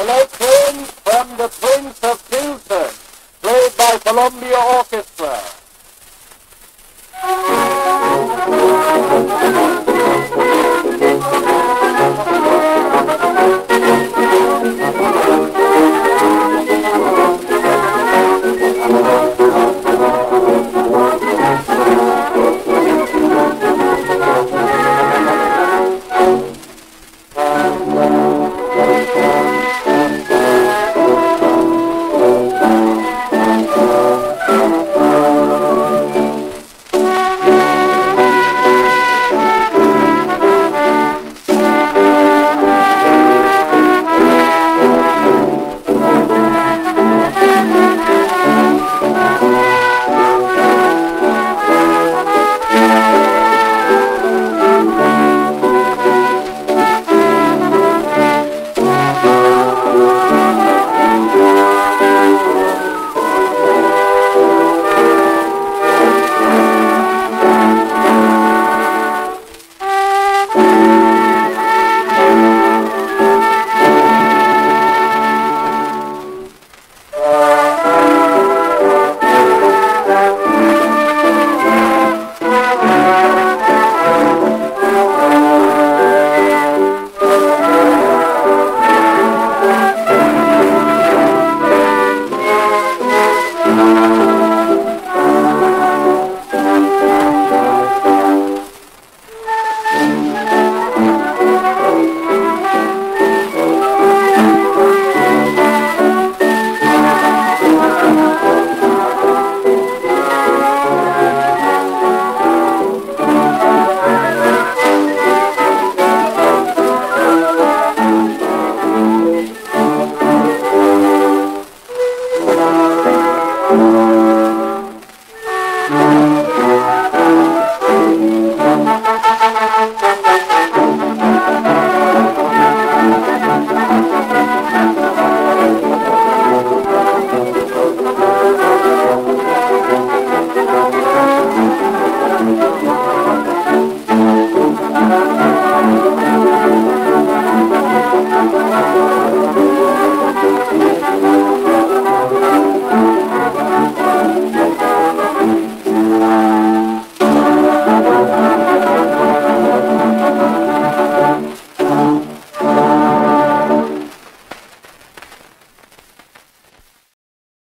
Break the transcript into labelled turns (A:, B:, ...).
A: Selections from the Prince of Pilsen, played by Columbia Orchestra.